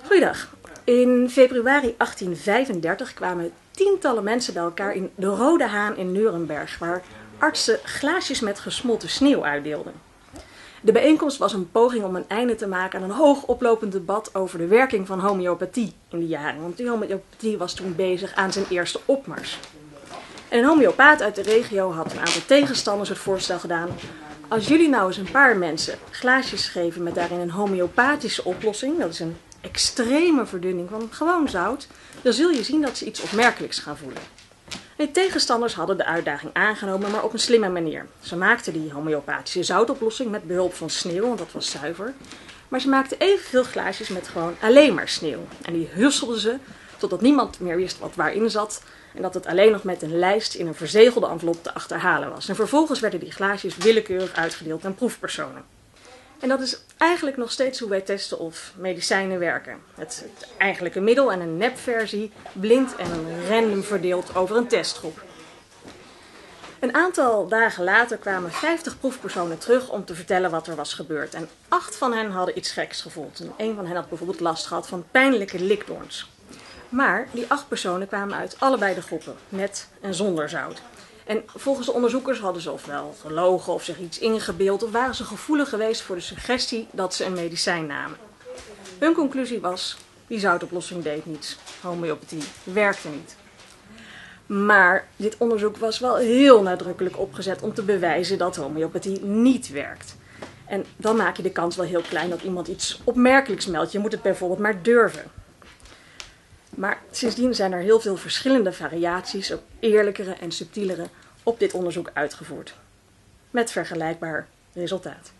Goeiedag. In februari 1835 kwamen tientallen mensen bij elkaar in de Rode Haan in Nuremberg, waar artsen glaasjes met gesmolten sneeuw uitdeelden. De bijeenkomst was een poging om een einde te maken aan een hoog oplopend debat over de werking van homeopathie in die jaren. Want die homeopathie was toen bezig aan zijn eerste opmars. En een homeopaat uit de regio had een aantal tegenstanders het voorstel gedaan. Als jullie nou eens een paar mensen glaasjes geven met daarin een homeopathische oplossing, dat is een extreme verdunning van gewoon zout, dan zul je zien dat ze iets opmerkelijks gaan voelen. De tegenstanders hadden de uitdaging aangenomen, maar op een slimme manier. Ze maakten die homeopathische zoutoplossing met behulp van sneeuw, want dat was zuiver. Maar ze maakten evenveel glaasjes met gewoon alleen maar sneeuw. En die husselden ze totdat niemand meer wist wat waarin zat. En dat het alleen nog met een lijst in een verzegelde envelop te achterhalen was. En vervolgens werden die glaasjes willekeurig uitgedeeld aan proefpersonen. En dat is eigenlijk nog steeds hoe wij testen of medicijnen werken. Het, het eigenlijke middel en een nepversie, blind en random verdeeld over een testgroep. Een aantal dagen later kwamen 50 proefpersonen terug om te vertellen wat er was gebeurd. En acht van hen hadden iets geks gevoeld. En een van hen had bijvoorbeeld last gehad van pijnlijke likdoorns. Maar die acht personen kwamen uit allebei de groepen, met en zonder zout. En volgens de onderzoekers hadden ze ofwel gelogen of zich iets ingebeeld, of waren ze gevoelig geweest voor de suggestie dat ze een medicijn namen. Hun conclusie was: die zoutoplossing deed niets. Homeopathie werkte niet. Maar dit onderzoek was wel heel nadrukkelijk opgezet om te bewijzen dat homeopathie niet werkt. En dan maak je de kans wel heel klein dat iemand iets opmerkelijks meldt. Je moet het bijvoorbeeld maar durven. Maar sindsdien zijn er heel veel verschillende variaties, ook eerlijkere en subtielere, op dit onderzoek uitgevoerd. Met vergelijkbaar resultaat.